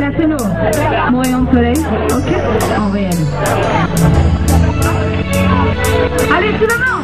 Castelnau, mon rayon de soleil, ok. En réel. Allez, tu maman